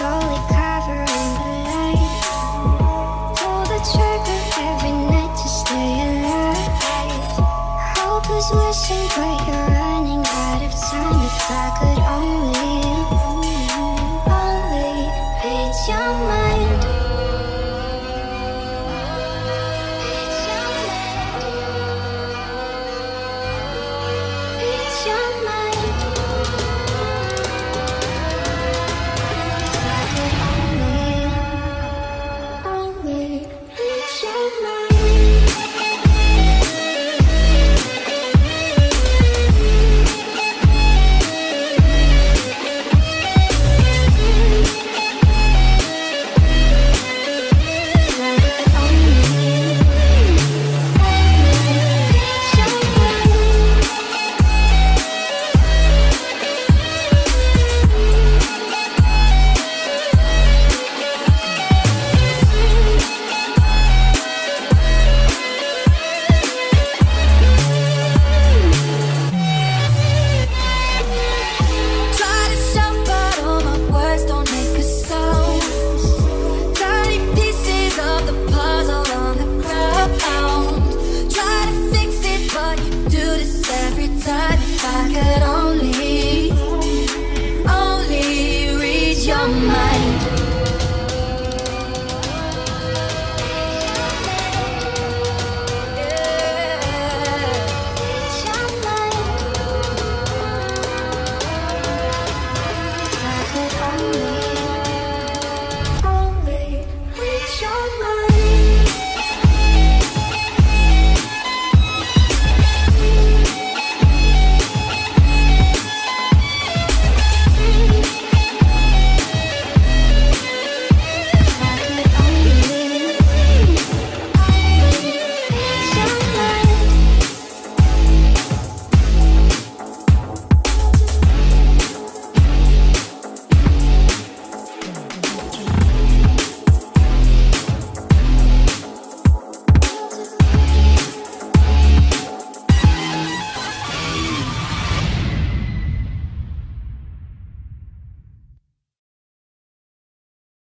slowly covering the light. Pull the trigger every night to stay alive. Hope is wishing for